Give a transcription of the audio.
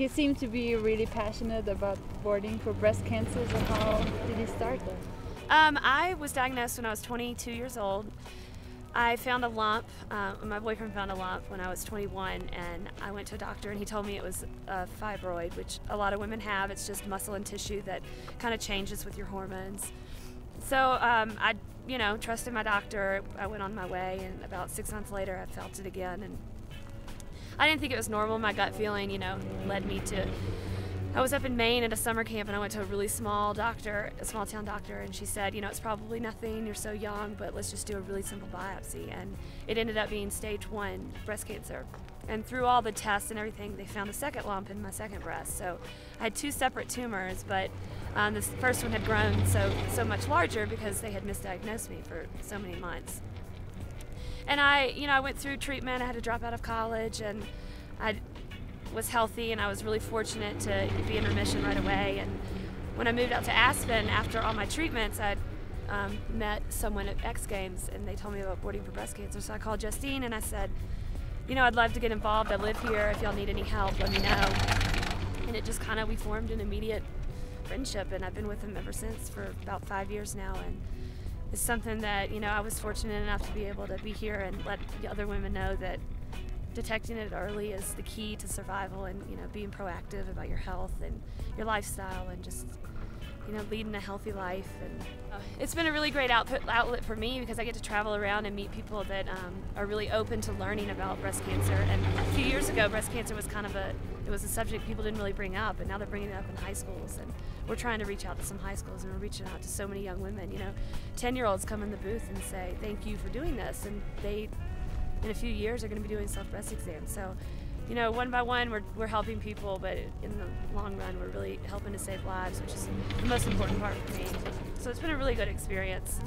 he seemed to be really passionate about boarding for breast cancer. So how did he start? Um, I was diagnosed when I was 22 years old. I found a lump. Uh, my boyfriend found a lump when I was 21, and I went to a doctor, and he told me it was a fibroid, which a lot of women have. It's just muscle and tissue that kind of changes with your hormones. So um, I, you know, trusted my doctor. I went on my way, and about six months later, I felt it again, and I didn't think it was normal. My gut feeling, you know, led me to. I was up in Maine at a summer camp and I went to a really small doctor, a small town doctor, and she said, you know, it's probably nothing, you're so young, but let's just do a really simple biopsy. And it ended up being stage one breast cancer. And through all the tests and everything, they found a second lump in my second breast. So I had two separate tumors, but um, this first one had grown so, so much larger because they had misdiagnosed me for so many months and I, you know, I went through treatment. I had to drop out of college, and I was healthy, and I was really fortunate to be in remission right away. And when I moved out to Aspen after all my treatments, I um, met someone at X Games, and they told me about boarding for breast cancer. So I called Justine, and I said, you know, I'd love to get involved. I live here. If y'all need any help, let me know. And it just kind of we formed an immediate friendship, and I've been with him ever since for about five years now. And is something that you know I was fortunate enough to be able to be here and let the other women know that detecting it early is the key to survival and you know being proactive about your health and your lifestyle and just you know leading a healthy life. And uh, it's been a really great output outlet for me because I get to travel around and meet people that um, are really open to learning about breast cancer. And a few years ago breast cancer was kind of a it was a subject people didn't really bring up and now they're bringing it up in high schools. And we're trying to reach out to some high schools and we're reaching out to so many young women. You know 10 year olds come in the booth and say thank you for doing this. And they in a few years are going to be doing self breast exams. So you know, one by one, we're, we're helping people, but in the long run, we're really helping to save lives, which is the most important part for me. So it's been a really good experience.